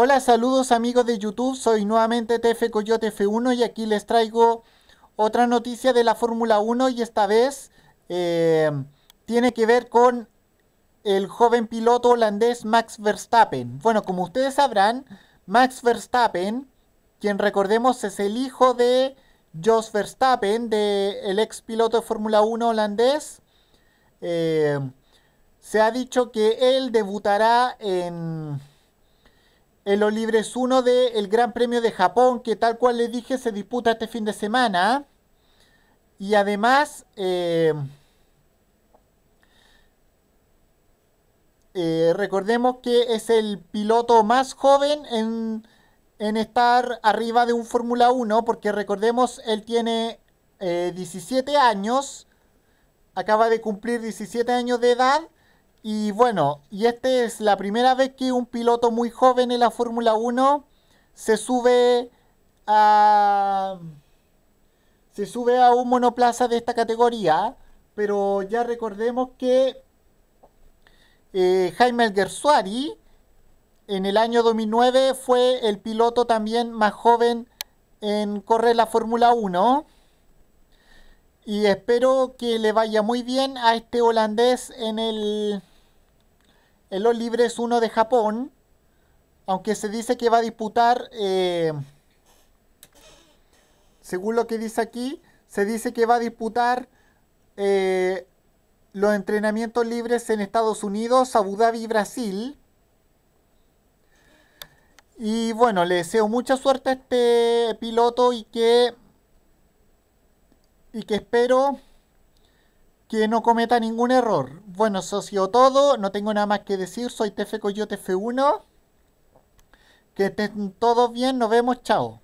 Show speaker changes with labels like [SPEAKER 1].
[SPEAKER 1] Hola, saludos amigos de YouTube, soy nuevamente TF Coyote F1 y aquí les traigo otra noticia de la Fórmula 1 y esta vez eh, tiene que ver con el joven piloto holandés Max Verstappen. Bueno, como ustedes sabrán, Max Verstappen, quien recordemos es el hijo de Jos Verstappen, de el ex piloto de Fórmula 1 holandés, eh, se ha dicho que él debutará en en los libres 1 del Gran Premio de Japón, que tal cual les dije se disputa este fin de semana. Y además, eh, eh, recordemos que es el piloto más joven en, en estar arriba de un Fórmula 1, porque recordemos, él tiene 17 eh, años, acaba de cumplir 17 años de edad y bueno, y esta es la primera vez que un piloto muy joven en la Fórmula 1 se sube a se sube a un monoplaza de esta categoría, pero ya recordemos que eh, Jaime Alguersuari en el año 2009 fue el piloto también más joven en correr la Fórmula 1. Y espero que le vaya muy bien a este holandés en el en los libres 1 de Japón, aunque se dice que va a disputar, eh, según lo que dice aquí, se dice que va a disputar eh, los entrenamientos libres en Estados Unidos, Abu Dhabi y Brasil. Y bueno, le deseo mucha suerte a este piloto y que y que espero que no cometa ningún error. Bueno, eso ha sido todo. No tengo nada más que decir. Soy TF Coyote F1. Que estén todos bien. Nos vemos. Chao.